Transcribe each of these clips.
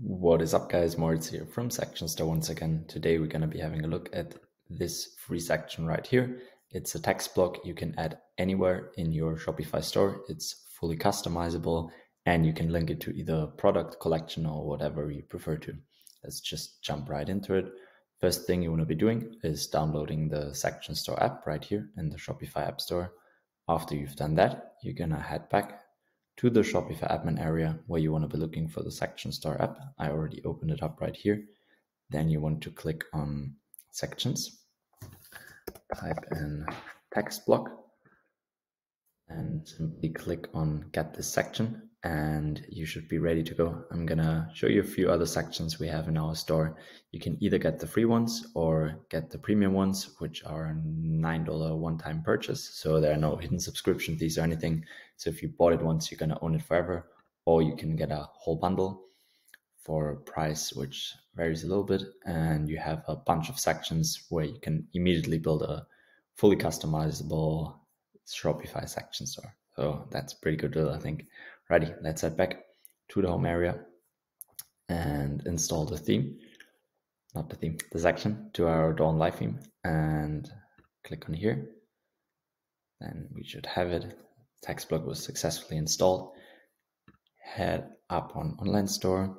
What is up guys, Moritz here from Section Store once again. Today we're going to be having a look at this free section right here. It's a text block you can add anywhere in your Shopify store. It's fully customizable and you can link it to either product collection or whatever you prefer to. Let's just jump right into it. First thing you want to be doing is downloading the Section Store app right here in the Shopify App Store. After you've done that, you're going to head back to the Shopify admin area where you want to be looking for the Section Store app. I already opened it up right here. Then you want to click on sections, type in text block, and simply click on get this section and you should be ready to go. I'm gonna show you a few other sections we have in our store. You can either get the free ones or get the premium ones, which are $9 one-time purchase. So there are no hidden subscription fees or anything. So if you bought it once, you're gonna own it forever. Or you can get a whole bundle for a price which varies a little bit. And you have a bunch of sections where you can immediately build a fully customizable Shopify section store. So that's pretty good deal, I think. Ready, let's head back to the home area and install the theme, not the theme, the section to our Dawn Live theme and click on here. Then we should have it. Text block was successfully installed. Head up on online store.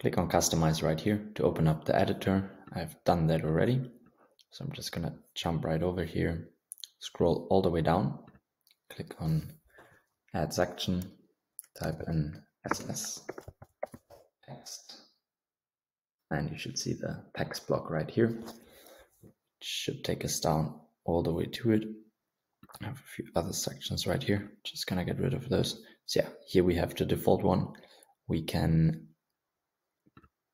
Click on customize right here to open up the editor. I've done that already. So I'm just gonna jump right over here, scroll all the way down click on add section, type in SS text, and you should see the text block right here. It should take us down all the way to it. I have a few other sections right here. Just gonna get rid of those. So yeah, here we have the default one. We can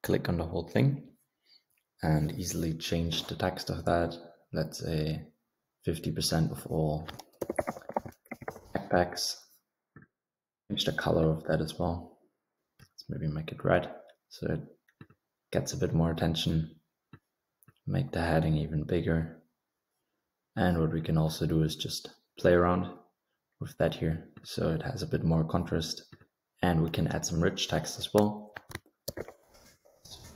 click on the whole thing and easily change the text of that. Let's say 50% of all backpacks. Change the color of that as well. Let's maybe make it red so it gets a bit more attention. Make the heading even bigger. And what we can also do is just play around with that here so it has a bit more contrast. And we can add some rich text as well.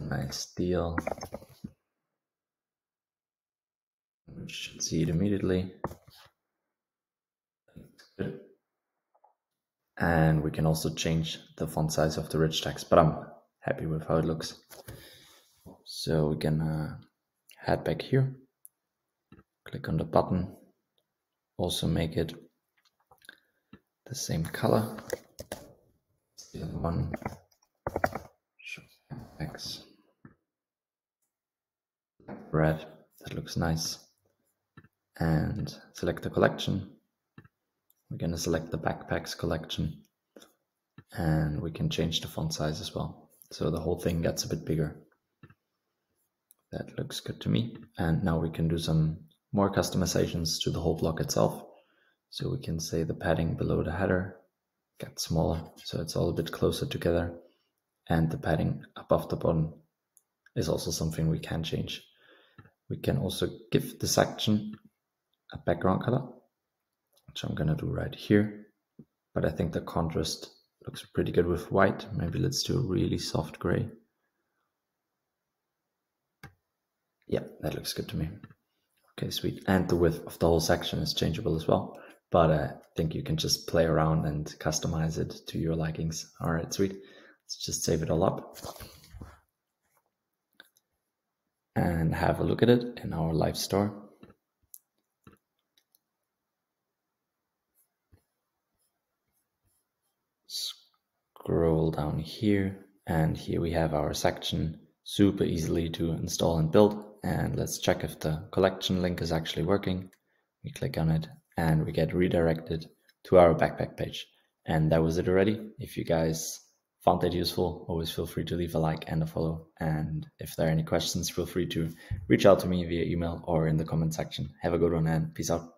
Nice deal. We should see it immediately. And we can also change the font size of the rich text, but I'm happy with how it looks. So we can uh, head back here, click on the button, also make it the same color. The other one, X, red, that looks nice. And select the collection, we're going to select the backpacks collection and we can change the font size as well. So the whole thing gets a bit bigger. That looks good to me. And now we can do some more customizations to the whole block itself. So we can say the padding below the header gets smaller. So it's all a bit closer together. And the padding above the button is also something we can change. We can also give the section a background color which I'm gonna do right here. But I think the contrast looks pretty good with white. Maybe let's do a really soft gray. Yeah, that looks good to me. Okay, sweet. And the width of the whole section is changeable as well. But I think you can just play around and customize it to your likings. All right, sweet. Let's just save it all up. And have a look at it in our live store. Scroll down here and here we have our section super easily to install and build and let's check if the collection link is actually working. We click on it and we get redirected to our backpack page. And that was it already. If you guys found that useful always feel free to leave a like and a follow. And if there are any questions feel free to reach out to me via email or in the comment section. Have a good one and peace out